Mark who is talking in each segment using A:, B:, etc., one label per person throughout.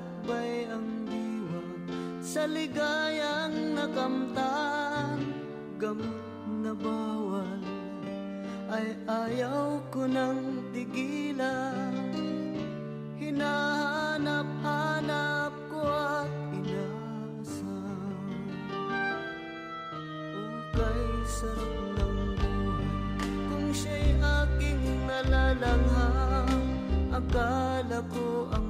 A: Lalakbay ang diwa sa ligayang nakamtan. Gamot na bawal ay ayaw ko nang digilan Hinahanap-hanap ko at inasal Ukay sarap ng buhay kung siya'y aking nalalanghang Akala ko ang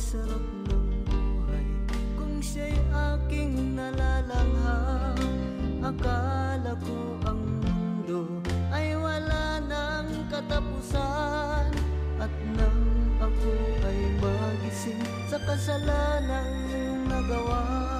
A: sarap ng buhay. Kung siya'y aking nalalangha Akala ko ang mundo ay wala ng katapusan. At nang ako ay magising sa kasalanan kasalanang nagawa